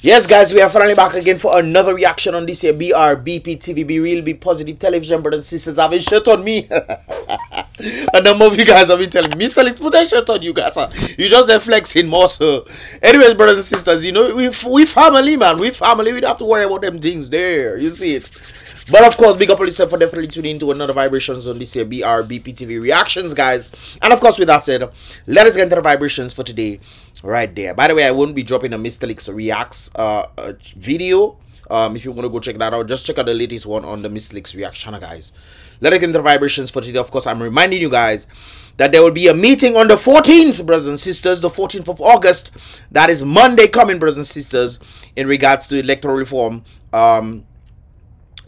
Yes, guys, we are finally back again for another reaction on this here BRBP TV. Be real, be positive television, brothers and sisters. Have a shirt on me. a number of you guys have been telling me, Mr. Let's put a shirt on you guys. Huh? You just flexing more so. Anyways, brothers and sisters, you know, we, we family, man. We family. We don't have to worry about them things there. You see it. But of course, big up on yourself for definitely tuning into another vibrations on this here BRBP TV reactions, guys. And of course, with that said, let us get into the vibrations for today right there. By the way, I won't be dropping a Mystelics reacts uh, uh, video. Um, if you want to go check that out, just check out the latest one on the Mystelics reaction, guys. Let us get into the vibrations for today. Of course, I'm reminding you guys that there will be a meeting on the 14th, brothers and sisters, the 14th of August. That is Monday coming, brothers and sisters, in regards to electoral reform. Um,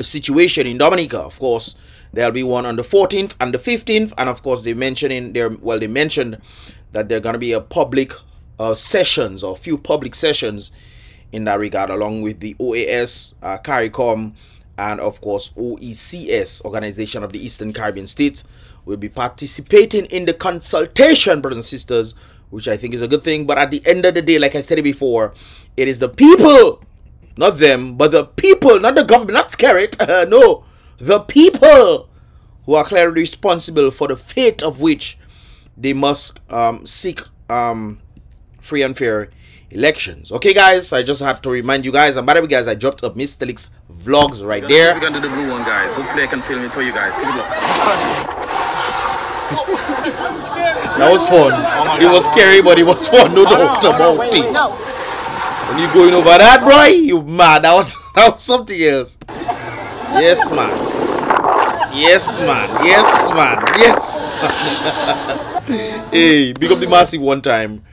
situation in Dominica. Of course, there'll be one on the 14th and the 15th, and of course, they mentioned in there. Well, they mentioned that there are gonna be a public uh, sessions or few public sessions in that regard, along with the OAS, uh, CARICOM, and of course OECS, Organization of the Eastern Caribbean States, will be participating in the consultation, brothers and sisters, which I think is a good thing. But at the end of the day, like I said before, it is the people not them, but the people, not the government, not Skerrit. Uh, no, the people who are clearly responsible for the fate of which they must um, seek um, free and fair elections. Okay, guys, I just had to remind you guys. And by the way, guys, I dropped up Mystelics vlogs right there. We're gonna do the blue one, guys. Hopefully, I can film it for you guys. that was fun. It was scary, but it was fun. No doubt about it. When you going over that, bro, you mad. That was, that was something else. Yes, man. Yes, man. Yes, man. Yes. hey, big up the massive one time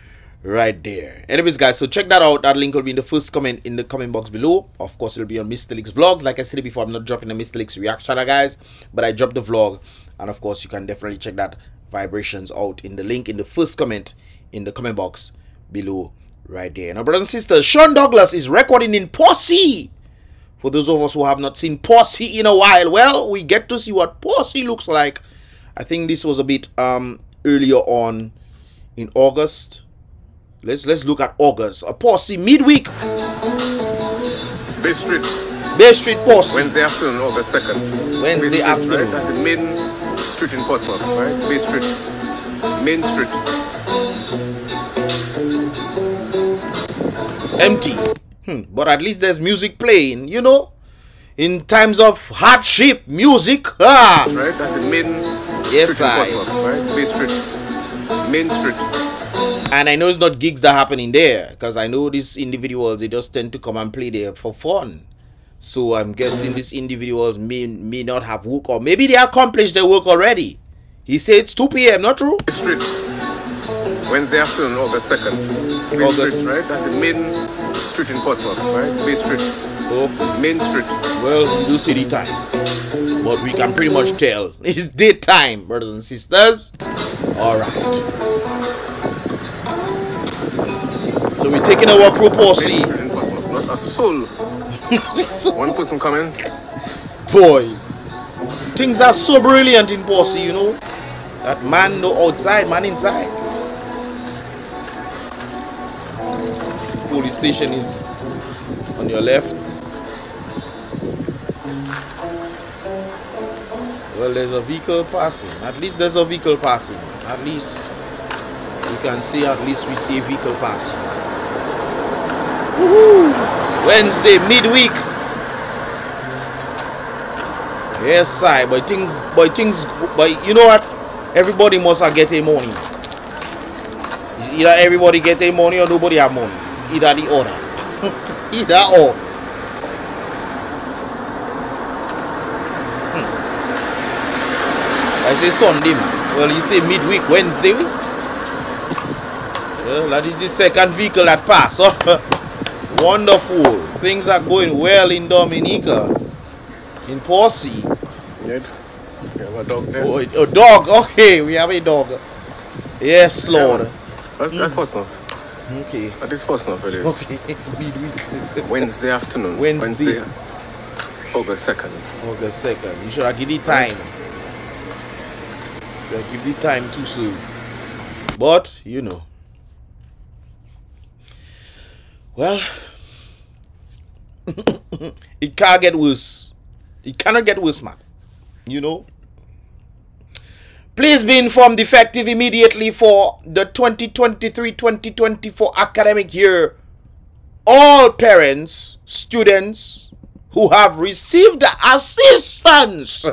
right there. Anyways, guys, so check that out. That link will be in the first comment in the comment box below. Of course, it'll be on Mystelics vlogs. Like I said before, I'm not dropping the Mystelics reaction, uh, guys, but I dropped the vlog. And of course, you can definitely check that vibrations out in the link in the first comment in the comment box below right there. Now, brothers and sisters, Sean Douglas is recording in Posse. For those of us who have not seen Posse in a while, well, we get to see what Posse looks like. I think this was a bit um earlier on in August. Let's let's look at August. A Posse midweek. Bay Street. Bay Street Posse. Wednesday afternoon, August 2nd. Wednesday Street, afternoon. Right? That's the main street in Portsmouth, right? Bay Street. Main street. Empty. Hmm, but at least there's music playing, you know? In times of hardship, music. Ah. Right, that's the main yes, street I. right? Main street. Main street. And I know it's not gigs that happen in there, because I know these individuals, they just tend to come and play there for fun. So I'm guessing these individuals may may not have work, or maybe they accomplished their work already. He said it's 2 p.m., not true? Street. Wednesday afternoon, August 2nd. Bay August. Street, right? That's the main street in Portsmouth, right? Bay Street. Oh. Main street. Well, we do city time. But we can pretty much tell it's daytime, brothers and sisters. Alright. So we're taking a walk through. Not a soul. One person coming. Boy. Things are so brilliant in Posse, you know. That man no outside, man inside. Station is on your left. Well, there's a vehicle passing. At least there's a vehicle passing. At least you can see, at least we see a vehicle passing. Wednesday, midweek. Yes, I. But things, but things, but you know what? Everybody must get a money. Either everybody get a money or nobody have money. Either the other. Either or. Hmm. I say Sunday, man. Well, you say midweek, Wednesday. Well, that is the second vehicle that passed. Wonderful. Things are going well in Dominica. In Posse. Yet. We have a dog there. Oh, a dog. Okay, we have a dog. Yes, Lord. Yeah, that's, that's mm. personal. Okay. That is personal for Okay. Midweek. Wednesday afternoon. Wednesday. Wednesday. August 2nd. August 2nd. You should have give the time. Should have give the time too soon. But, you know. Well, it can't get worse. It cannot get worse, man. You know? Please be informed effective immediately for the 2023-2024 academic year. All parents, students who have received assistance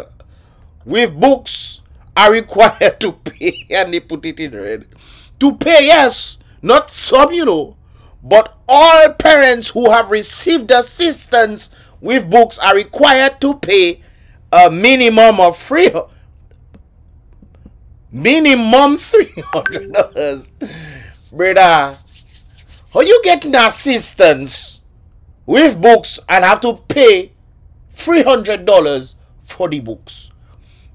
with books are required to pay and they put it in red. To pay, yes, not some, you know, but all parents who have received assistance with books are required to pay a minimum of free minimum three hundred dollars. Brother, how you getting assistance with books and have to pay three hundred dollars for the books?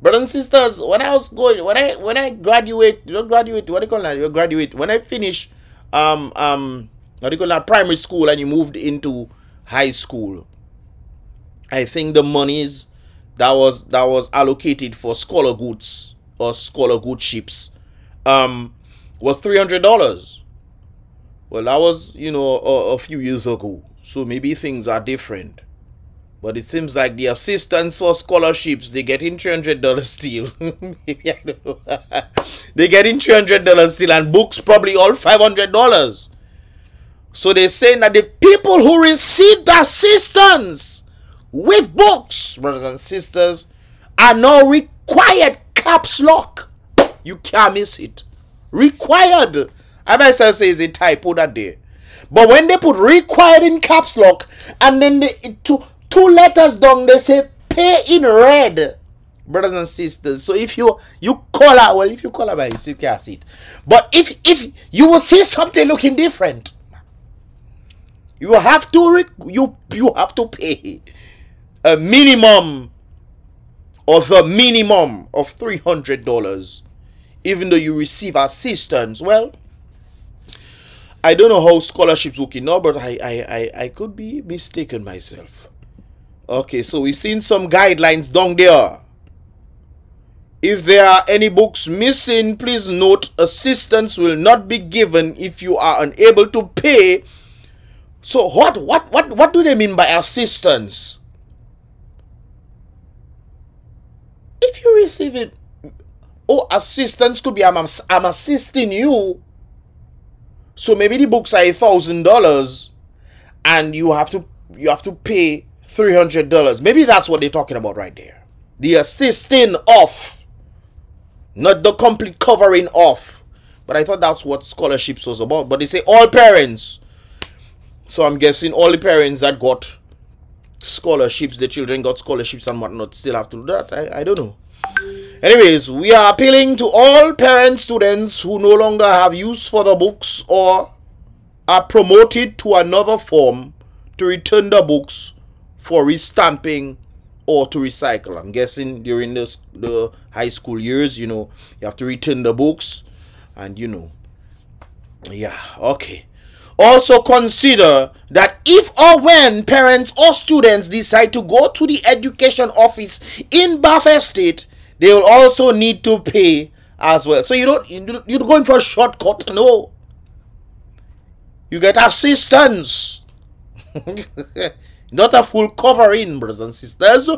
Brothers and sisters, when I was going, when I when I graduate, you don't graduate, what do you call that? You graduate. When I finish um um what do you call that primary school and you moved into high school, I think the monies that was that was allocated for scholar goods or scholar good ships um was three hundred dollars. Well, that was you know a, a few years ago, so maybe things are different. But it seems like the assistants for scholarships they get in three hundred dollars still. maybe I don't know. they get in three hundred dollars still, and books probably all five hundred dollars. So they're saying that the people who received assistance with books, brothers and sisters, are now required caps lock. You can't miss it. Required. I myself say it's a typo that day. But when they put required in caps lock and then they, two, two letters down, they say pay in red. Brothers and sisters. So if you you call color, well, if you color by you still can't see it. But if if you will see something looking different, you have to you you have to pay a minimum or the minimum of $300 even though you receive assistance. Well i don't know how scholarships working now but I, I i i could be mistaken myself. Okay so we've seen some guidelines down there. If there are any books missing please note assistance will not be given if you are unable to pay. So what what what what do they mean by assistance if you receive it, oh, assistance could be I'm, I'm assisting you. So maybe the books are a thousand dollars, and you have to you have to pay three hundred dollars. Maybe that's what they're talking about right there. The assisting of, not the complete covering of. But I thought that's what scholarships was about. But they say all parents. So I'm guessing all the parents that got scholarships, the children got scholarships and whatnot, still have to do that. I, I don't know. Anyways, we are appealing to all parent students who no longer have use for the books or are promoted to another form to return the books for restamping or to recycle. I'm guessing during the, the high school years, you know, you have to return the books and you know. Yeah, okay. Also consider that if or when parents or students decide to go to the education office in Bath Estate, they will also need to pay as well. So you don't you're going for a shortcut. No. You get assistance. Not a full covering, brothers and sisters.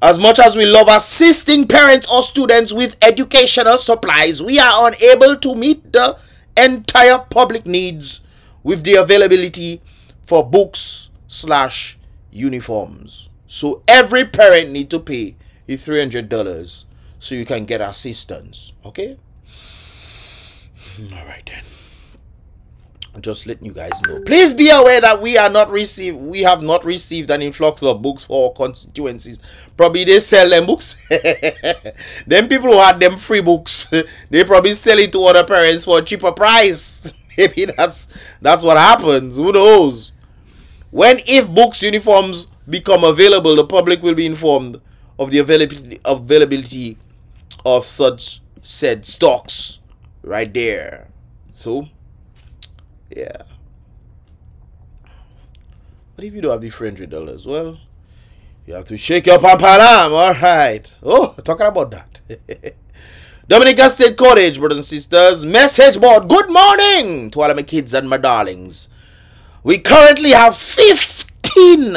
As much as we love assisting parents or students with educational supplies, we are unable to meet the entire public needs with the availability for books slash uniforms. So every parent need to pay the $300 so you can get assistance. Okay? Hmm, all right then just letting you guys know. Please be aware that we are not received we have not received an influx of books for constituencies. Probably they sell them books. Them people who had them free books they probably sell it to other parents for a cheaper price. Maybe that's that's what happens. Who knows? When if books uniforms become available the public will be informed of the availability availability of such said stocks right there. So yeah. What if you don't have the hundred dollars? Well, you have to shake your pampalam. All right. Oh, talking about that. Dominica State College, brothers and sisters, message board. Good morning to all of my kids and my darlings. We currently have 15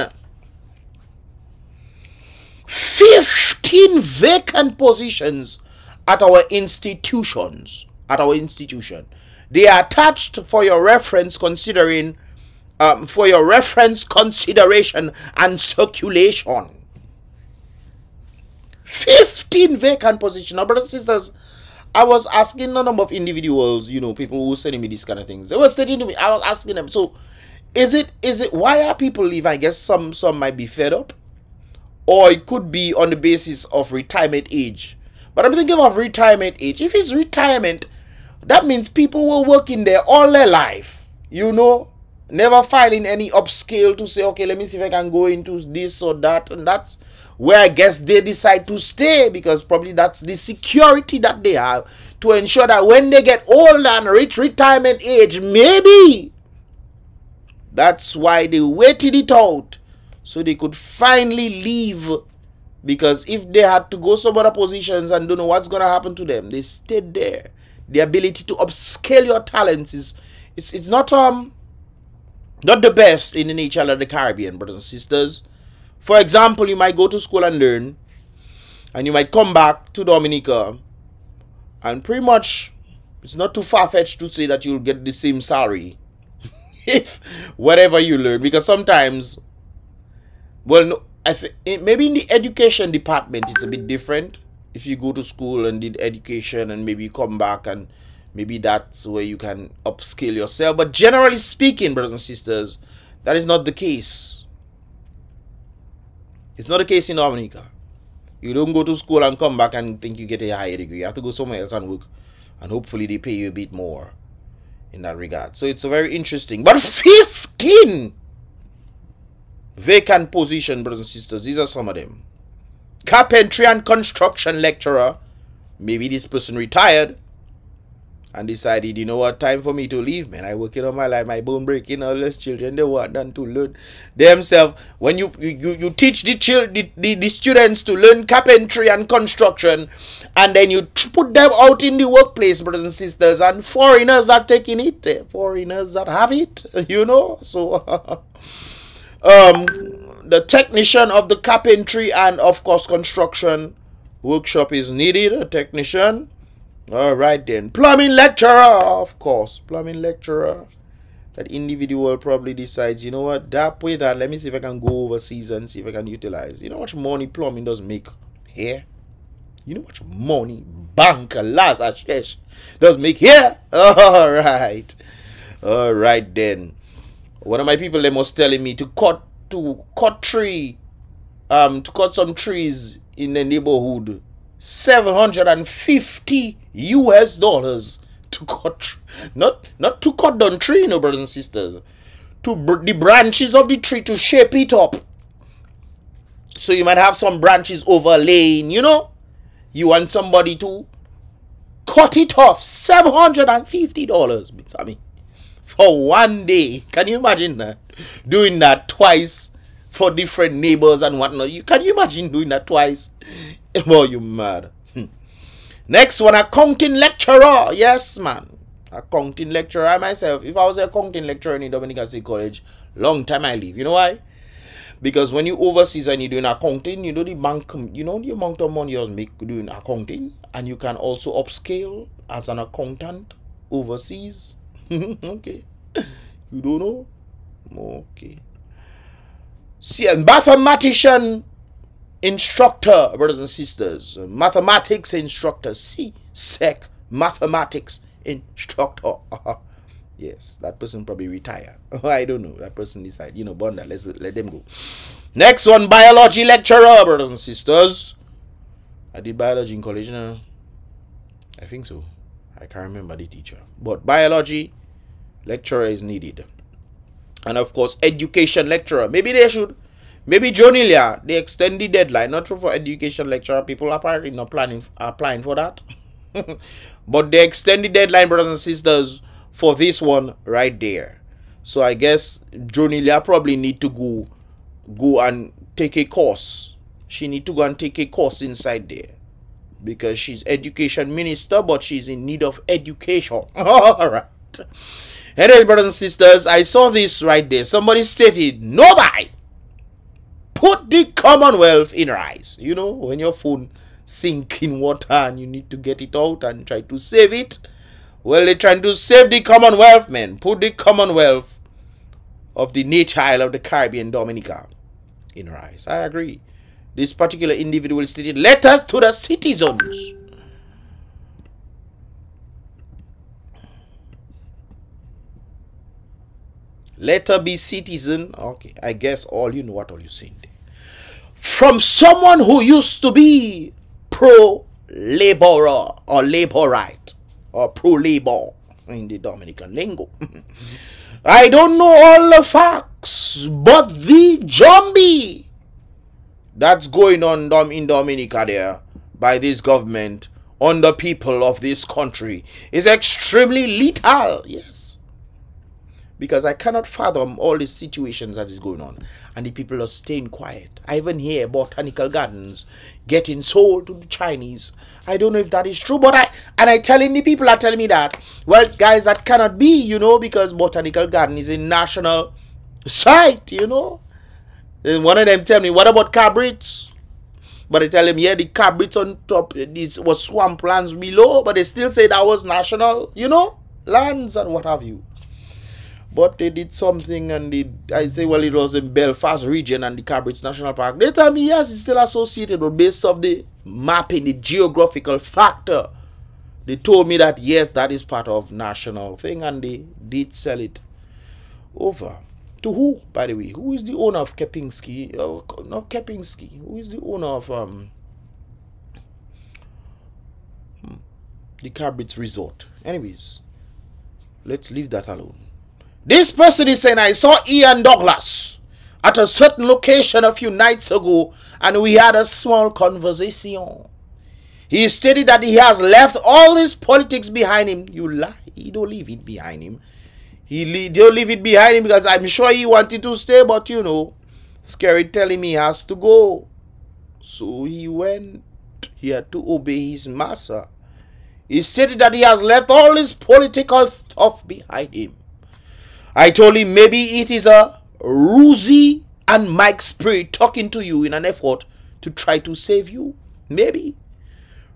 15 vacant positions at our institutions. At our institution. They are attached for your reference considering um, for your reference consideration and circulation. 15 vacant positions. Brothers and sisters, I was asking a number of individuals, you know, people who were sending me these kind of things. They were stating to me, I was asking them, so is it is it why are people leaving? I guess some some might be fed up. Or it could be on the basis of retirement age. But I'm thinking of retirement age. If it's retirement, that means people were working there all their life. You know, never finding any upscale to say, okay, let me see if I can go into this or that. And that's where I guess they decide to stay because probably that's the security that they have to ensure that when they get old and reach retirement age, maybe that's why they waited it out so they could finally leave. Because if they had to go some other positions and don't know what's gonna happen to them, they stayed there. The ability to upscale your talents is it's it's not um not the best in the nature of the Caribbean, brothers and sisters. For example, you might go to school and learn, and you might come back to Dominica, and pretty much it's not too far fetched to say that you'll get the same salary if whatever you learn, because sometimes, well, no, I think maybe in the education department it's a bit different. If you go to school and did education and maybe come back and maybe that's where you can upskill yourself. But generally speaking, brothers and sisters, that is not the case. It's not the case in Dominica. You don't go to school and come back and think you get a higher degree. You have to go somewhere else and work. And hopefully they pay you a bit more in that regard. So it's very interesting. But 15 vacant position, brothers and sisters. These are some of them. Carpentry and construction lecturer. Maybe this person retired and decided, you know what, time for me to leave, man. I working on my life, my bone breaking, all these children, they want done to learn themselves. When you you, you teach the, chil- the, the, the students to learn carpentry and construction, and then you put them out in the workplace, brothers and sisters, and foreigners are taking it, foreigners that have it, you know. So, um, the technician of the carpentry and, of course, construction workshop is needed, a technician all right then. Plumbing lecturer, of course. Plumbing lecturer. That individual probably decides, you know what, that way that let me see if I can go overseas and see if I can utilize. You know how much money plumbing does make here? You know how much money bank alas does make here? All right. All right then. One of my people them was telling me to cut to cut tree um to cut some trees in the neighborhood 750 US dollars to cut not not to cut down tree, you know, brothers and sisters. To br- the branches of the tree to shape it up. So you might have some branches overlaying, you know. You want somebody to cut it off. $750, I mean, for one day. Can you imagine that? Doing that twice for different neighbors and whatnot. You can you imagine doing that twice? Oh, you mad. Hmm. Next one, accounting lecturer. Yes, man. Accounting lecturer. I myself, if I was a accounting lecturer in Dominican State College, long time I leave. You know why? Because when you overseas and you're doing accounting, you know the bank, you know the amount of money you make doing accounting, and you can also upscale as an accountant overseas. okay. You don't know? Okay. See, a mathematician instructor, brothers and sisters, mathematics instructor, C Sec mathematics instructor. yes, that person probably retire. I don't know. That person decide, you know, bond that. Let's let them go. Next one, biology lecturer, brothers and sisters. I did biology in college now. I think so. I can't remember the teacher. But biology lecturer is needed. And of course, education lecturer. Maybe they should Maybe Jonilia, they extend the deadline, not true for education lecturer. People are apparently not planning applying for that. but they extend the deadline, brothers and sisters, for this one right there. So I guess Jonilia probably need to go go and take a course. She need to go and take a course inside there. because she's education minister, but she's in need of education. All right. Anyway, brothers and sisters, I saw this right there. Somebody stated, nobody put the Commonwealth in rice. You know, when your phone sink in water and you need to get it out and try to save it. Well, they're trying to save the Commonwealth, man. Put the Commonwealth of the nature isle of the Caribbean, Dominica, in rice. I agree. This particular individual stated, letters to the citizens. Letter be citizen. Okay, I guess all you know what all you saying there. From someone who used to be pro laborer or laborite or pro labor in the Dominican lingo. I don't know all the facts, but the zombie that's going on in Dominica there by this government on the people of this country is extremely lethal. Yes because I cannot fathom all these situations as is going on, and the people are staying quiet. I even hear botanical gardens getting sold to the Chinese. I don't know if that is true, but I and I telling the people are telling me that well, guys, that cannot be, you know, because botanical garden is a national site, you know. And one of them tell me, what about Cabrits? But I tell them, yeah, the Cabrits on top, this was swamplands below, but they still say that was national, you know, lands and what have you but they did something and they, I say, well, it was in Belfast region and the Cabrits National Park. They tell me, yes, it's still associated, but based off the mapping, the geographical factor, they told me that, yes, that is part of national thing and they did sell it over. To who, by the way? Who is the owner of Kepinski? Oh, not Kempinski. Who is the owner of um hmm, the Cabrits Resort? Anyways, let's leave that alone. This person is saying, I saw Ian Douglas at a certain location a few nights ago and we had a small conversation. He stated that he has left all his politics behind him. You lie. He don't leave it behind him. He don't leave it behind him because I'm sure he wanted to stay, but you know, Skerrit telling me he has to go. So he went. He had to obey his master. He stated that he has left all his political stuff behind him. I told him maybe it is a Ruzi and Mike Spirit talking to you in an effort to try to save you. Maybe.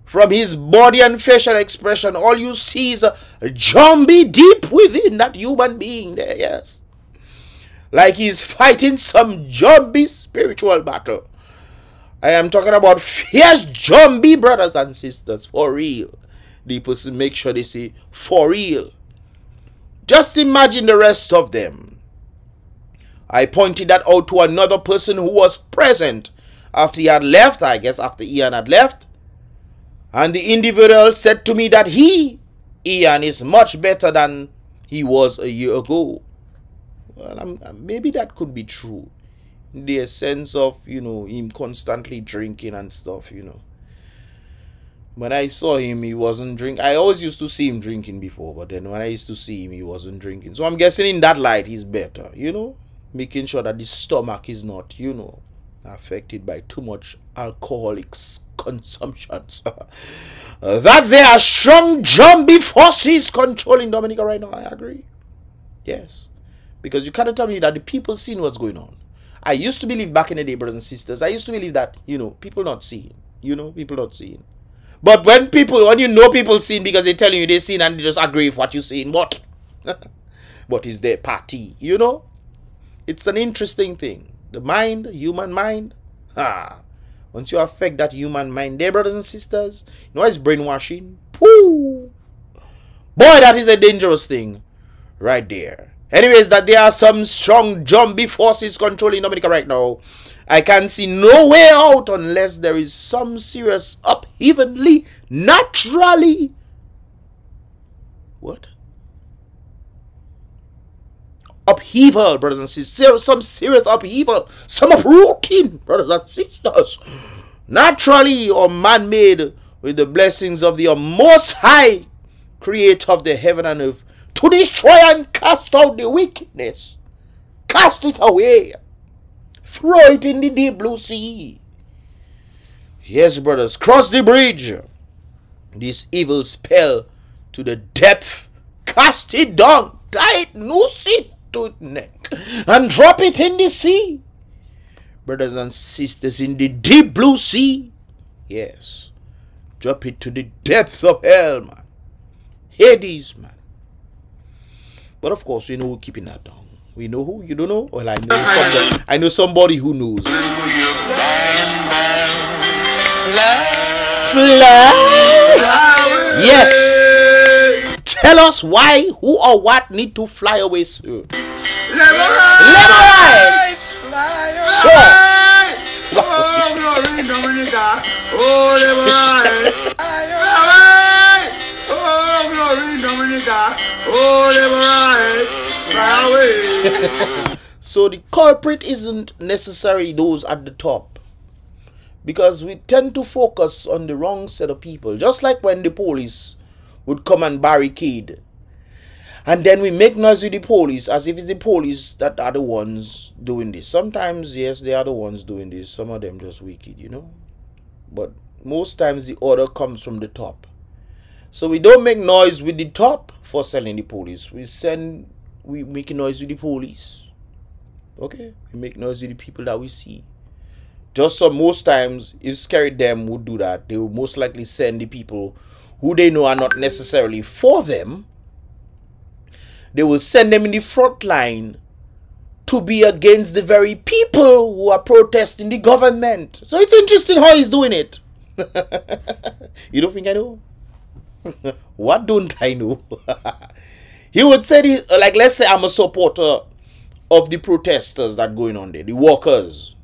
From his body and facial expression, all you see is a zombie deep within that human being there, yes. Like he's fighting some zombie spiritual battle. I am talking about fierce zombie brothers and sisters, for real. The person make sure they say, for real. Just imagine the rest of them. I pointed that out to another person who was present after he had left, I guess after Ian had left. And the individual said to me that he, Ian, is much better than he was a year ago. Well, I'm, uh, maybe that could be true. The sense of, you know, him constantly drinking and stuff, you know when I saw him, he wasn't drinking. I always used to see him drinking before, but then when I used to see him, he wasn't drinking. So I'm guessing in that light, he's better, you know, making sure that the stomach is not, you know, affected by too much alcoholic consumptions. uh, that there are strong zombie forces controlling Dominica right now. I agree. Yes. Because you cannot tell me that the people seeing what's going on. I used to believe back in the day, brothers and sisters, I used to believe that, you know, people not seeing. You know, people not seeing. But when people, when you know people seen because they tell you they seen and they just agree with what you seen, what? what is their party? You know? It's an interesting thing. The mind, human mind, ah. Once you affect that human mind there, brothers and sisters, you know it's brainwashing. Woo! Boy, that is a dangerous thing right there. Anyways, that there are some strong zombie forces controlling Dominica right now. I can see no way out unless there is some serious upheavenly, naturally. What? Upheaval, brothers and sisters. Some serious upheaval. Some uprooting, brothers and sisters. Naturally or man made with the blessings of the Most High, creator of the heaven and earth, to destroy and cast out the wickedness. Cast it away Throw it in the deep blue sea. Yes, brothers, cross the bridge. this evil spell to the depth, cast it down, tie it, noose it to its neck, and drop it in the sea. Brothers and sisters, in the deep blue sea. Yes. Drop it to the depths of hell, man. Hades, man. But of course, we know we're keeping that down. We know who? You don't know? Well, I know somebody, I know somebody who knows. Fly. Yes. Tell us why, who or what need to fly away soon. So. Oh, glory, Dominica. Oh. Oh, glory, Dominica. Oh. Fly away. So the culprit isn't necessarily those at the top. Because we tend to focus on the wrong set of people. Just like when the police would come and barricade. And then we make noise with the police as if it's the police that are the ones doing this. Sometimes, yes, they are the ones doing this. Some of them just wicked, you know. But most times the order comes from the top. So we don't make noise with the top for selling the police. We send we make noise with the police. Okay? We make noise with the people that we see. Just so most times, if Skerrit them would do that, they will most likely send the people who they know are not necessarily for them. They will send them in the front line to be against the very people who are protesting the government. So it's interesting how he's doing it. you don't think I know? what don't I know? he would say, this, uh, like, let's say I'm a supporter of the protesters that going on there, the workers.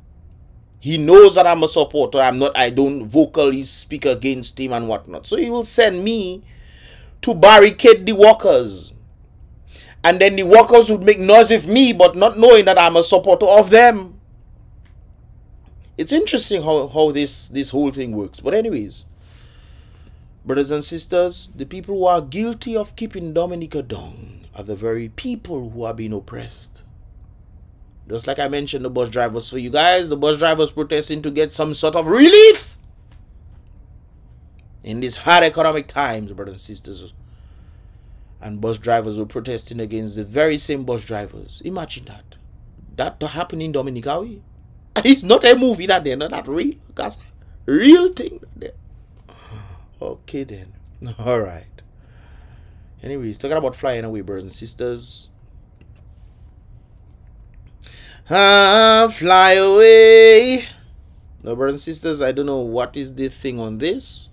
He knows that I'm a supporter. I'm not. I don't vocally speak against him and whatnot. So he will send me to barricade the workers, and then the workers would make noise with me, but not knowing that I'm a supporter of them. It's interesting how how this this whole thing works. But anyways, brothers and sisters, the people who are guilty of keeping Dominica down are the very people who are being oppressed. Just like I mentioned the bus drivers for you guys, the bus drivers protesting to get some sort of relief in these hard economic times, brothers and sisters. And bus drivers were protesting against the very same bus drivers. Imagine that. That to happen in Dominicawi. It's not a movie that they're not that real. That's real thing. Okay then. Alright. Anyways, talking about flying away, brothers and sisters. Ah, fly away. Now, brothers and sisters, I don't know what is the thing on this.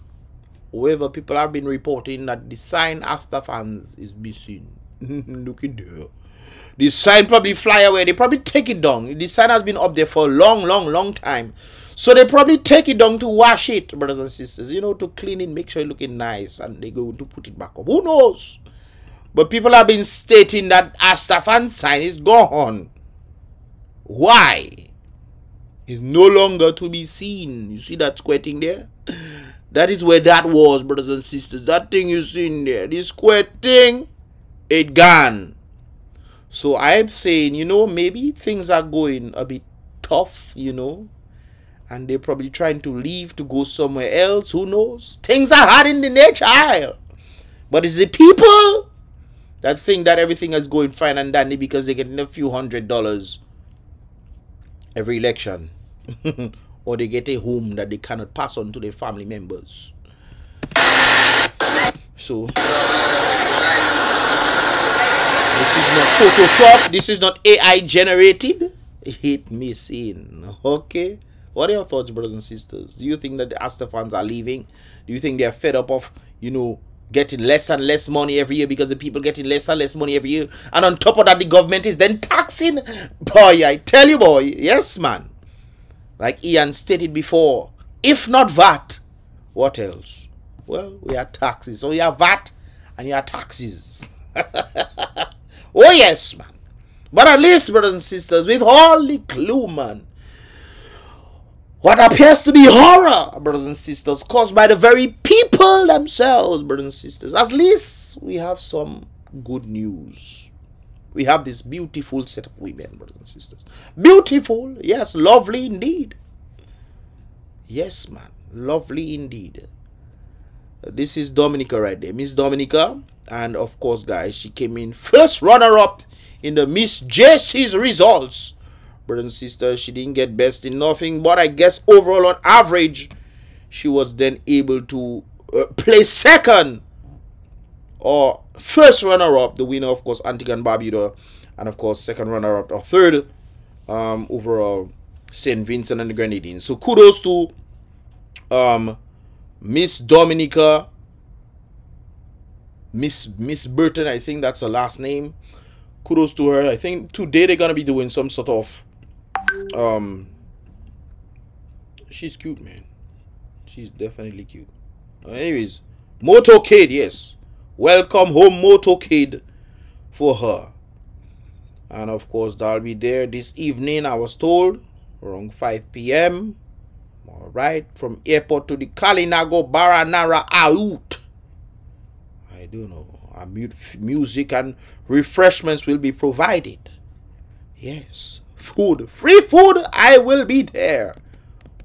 However, people have been reporting that the sign Astaphans is missing. Look at there. The sign probably fly away. They probably take it down. The sign has been up there for a long, long, long time. So they probably take it down to wash it, brothers and sisters. You know, to clean it, make sure it looking nice, and they go to put it back up. Who knows? But people have been stating that Astaphan sign is gone. Why? Is no longer to be seen. You see that square thing there? That is where that was, brothers and sisters. That thing you see in there, this square thing, it gone. So I'm saying, you know, maybe things are going a bit tough, you know, and they're probably trying to leave to go somewhere else. Who knows? Things are hard in the nature. But it's the people that think that everything is going fine and dandy because they're getting a few hundred dollars every election. or they get a home that they cannot pass on to their family members. So this is not Photoshop. This is not AI generated. Hit me scene. Okay. What are your thoughts, brothers and sisters? Do you think that the Astaphans are leaving? Do you think they are fed up of, you know, getting less and less money every year because the people getting less and less money every year? And on top of that, the government is then taxing. Boy, I tell you, boy. Yes, man. Like Ian stated before, if not VAT, what else? Well, we have taxes. So you have VAT and you have taxes. oh, yes, man. But at least, brothers and sisters, with all the clue, man, what appears to be horror, brothers and sisters, caused by the very people themselves, brothers and sisters, at least we have some good news. We have this beautiful set of women, brothers and sisters. Beautiful, yes, lovely indeed. Yes, man, lovely indeed. This is Dominica right there. Miss Dominica. And of course, guys, she came in first runner up in the Miss JC's results. Brothers and sisters, she didn't get best in nothing, but I guess overall on average, she was then able to uh, second or first runner up. The winner, of course, Antigua and Barbuda, and of course, second runner up or third um, overall, St. Vincent and the Grenadines. So kudos to um, Miss Dominica, Miss Miss Burton. I think that's her last name. Kudos to her. I think today they're gonna be doing some sort of um. She's cute, man. She's definitely cute. Anyways, Motorcade, yes. Welcome home, Motorcade, for her. And of course, that'll be there this evening, I was told, around 5 p.m. All right, from airport to the Kalinago Barana Autê. I don't know. Uh, music and refreshments will be provided. Yes, food, free food. I will be there.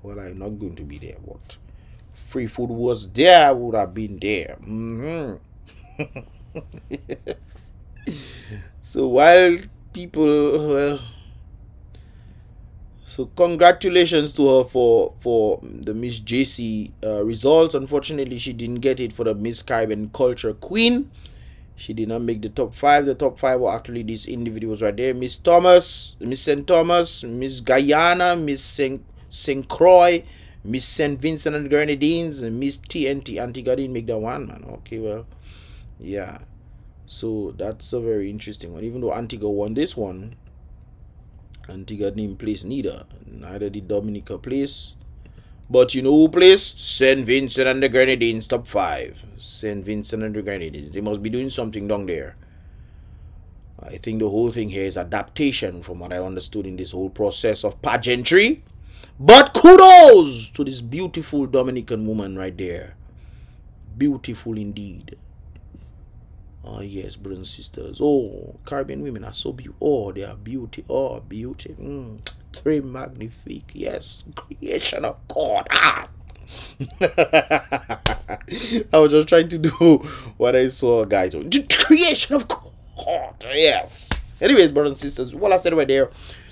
Well, I'm not going to be there. What? free food was there, I would have been there. Mm-hmm. yes. So while people, well, so congratulations to her for for the Miss JC uh, results. Unfortunately, she didn't get it for the Miss Caribbean Culture Queen. She did not make the top five. The top five were actually these individuals right there: Miss Thomas, Miss St. Thomas, Miss Guyana, Miss St. St. Croix, Miss St. Vincent and Grenadines and Miss TNT Antigua didn't make that one, man. Okay, well, yeah. So that's a very interesting one. Even though Antigua won this one, Antigua didn't place neither. Neither did Dominica place. But you know who placed? St. Vincent and the Grenadines top five. St. Vincent and the Grenadines. They must be doing something down there. I think the whole thing here is adaptation from what I understood in this whole process of pageantry. But kudos to this beautiful Dominican woman right there. Beautiful indeed. Oh, yes, brothers and sisters. Oh, Caribbean women are so beautiful. Oh, they are beauty. Oh, beauty. Mm. Très magnifique. Yes, creation of God. Ah. I was just trying to do what I saw a guy do. The creation of God. Yes. Anyways, brothers and sisters, what I said right there.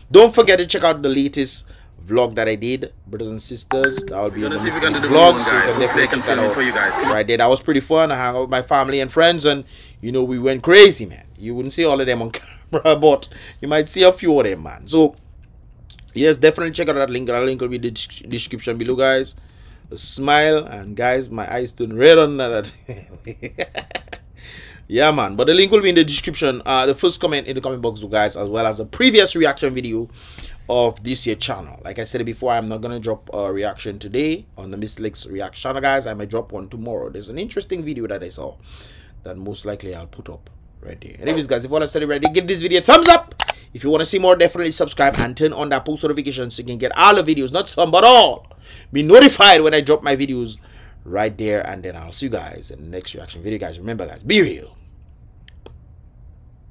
Don't forget to check out the latest vlog that I did, brothers and sisters. That will be in the vlog, so you can definitely out for you guys. right there. That was pretty fun. I hung out with my family and friends, and you know we went crazy, man. You wouldn't see all of them on camera, but you might see a few of them, man. So yes, definitely check out that link. That link will be in the description below, guys. A smile and guys, my eyes turned red on that. yeah man but the link will be in the description uh the first comment in the comment box guys as well as the previous reaction video of this year channel. Like i said before i'm not gonna drop a reaction today on the Mystelics reaction channel, guys. I might drop one tomorrow. There's an interesting video that i saw that most likely i'll put up right there. Anyways guys if you want to study ready give this video a thumbs up. If you want to see more definitely subscribe and turn on that post notification so you can get all the videos. Not some but all. Be notified when i drop my videos right there and then i'll see you guys in the next reaction video guys. Remember guys be real.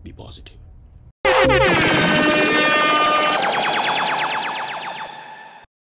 Be positive